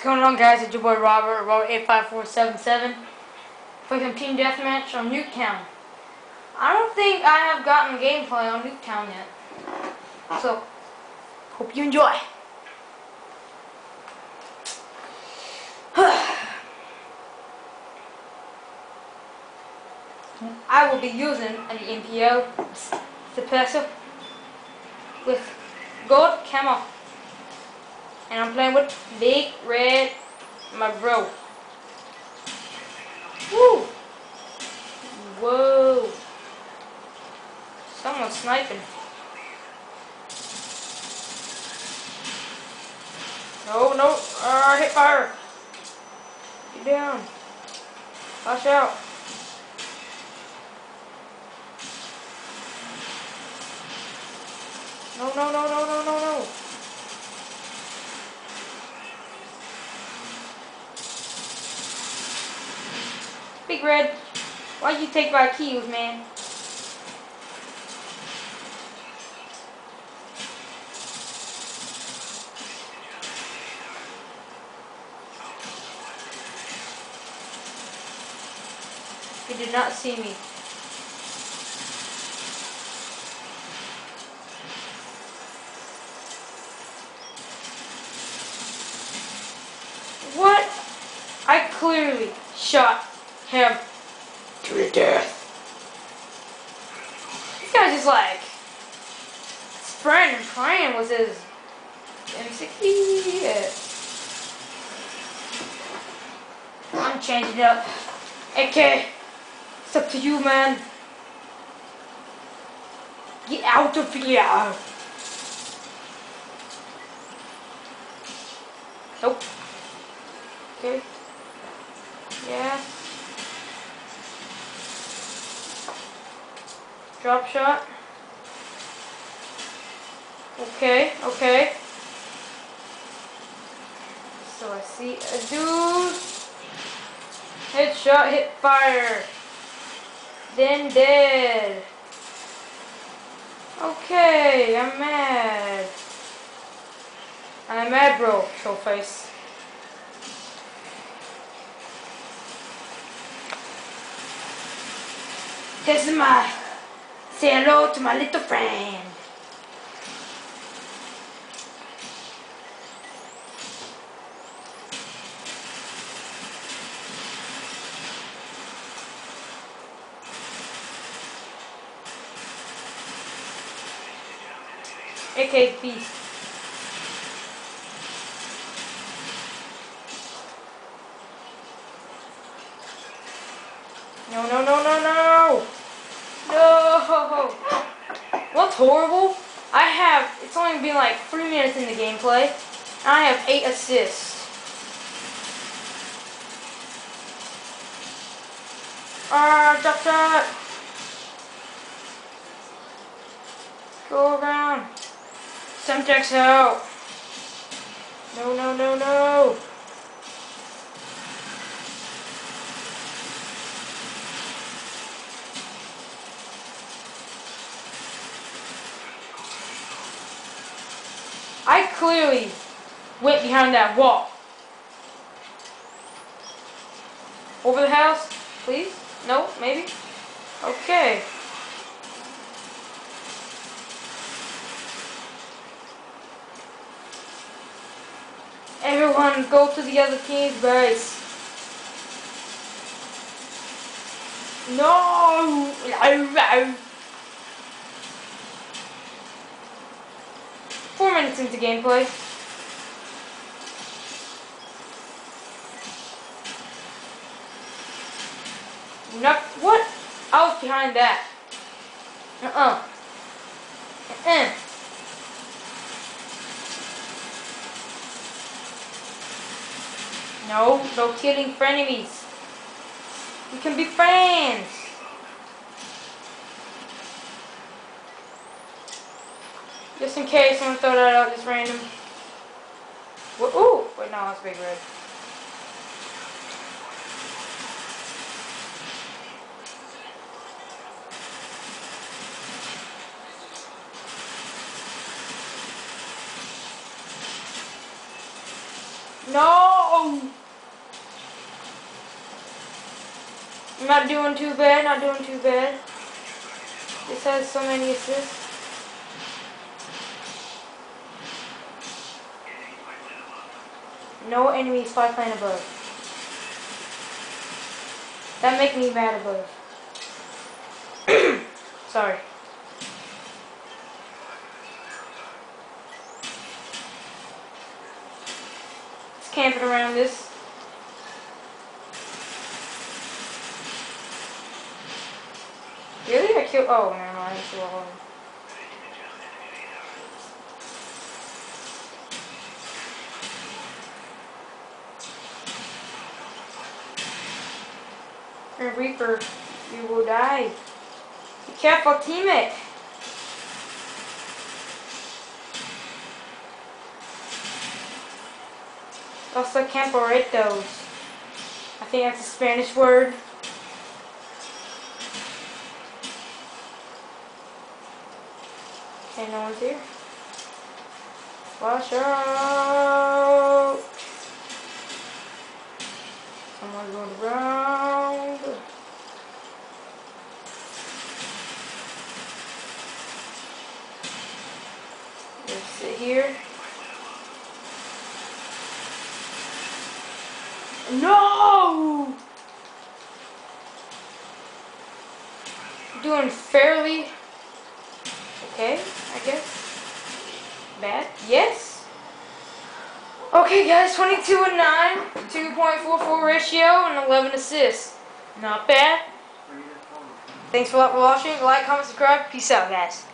What's going on guys, it's your boy Robert, Robert85477. Play some Team Deathmatch on Nuketown. I don't think I have gotten gameplay on Nuketown yet. So, hope you enjoy. I will be using an MPO suppressor with gold camo. And I'm playing with Big Red, my bro. Woo! Whoa! Someone's sniping. No, no, uh, hit fire. Get down. Watch out. No, no, no, no, no, no, no. Red, why'd you take my kills, man? He did not see me. What? I clearly shot him to your death. This guy's just like spraying and praying with his M60. Yeah. I'm changing it up. AK, it's up to you, man. Get out of here. Nope. Okay. Drop shot. Okay, okay. So I see a dude. Headshot, hit fire. Then dead. Okay, I'm mad. I'm mad, bro. Show face. This is my say hello to my little friend. Beast. No, no, no, no, no! No! What's horrible? I have, it's only been like three minutes in the gameplay, and I have eight assists. Ah, uh, drop shot! Go around. Semtex out. No, no, no, no. I clearly went behind that wall. Over the house, please? No, maybe? Okay. Everyone go to the other team's base. No! Four minutes into gameplay. Nope. What? I was behind that. Uh-uh. Uh-uh. No, no killing frenemies. We can be friends. Just in case, I'm gonna throw that out just random. Ooh, wait, no, that's big red. No! No! I'm not doing too bad, not doing too bad. This has so many assists. No enemies five line above. That make me mad above. Sorry. Just camping around this. Really? I killed. Oh, never mind. And Reaper, you will die. Be careful, teammate. Also, camporitos. I think that's a Spanish word. Okay, no one's here. Watch out! Someone's going around. Just sit here. No! Doing fairly okay, I guess. Bad? Yes. Okay, guys, 22 and 9, 2.44 ratio, and 11 assists. Not bad. Thanks a lot for watching. Like, comment, subscribe. Peace out, guys.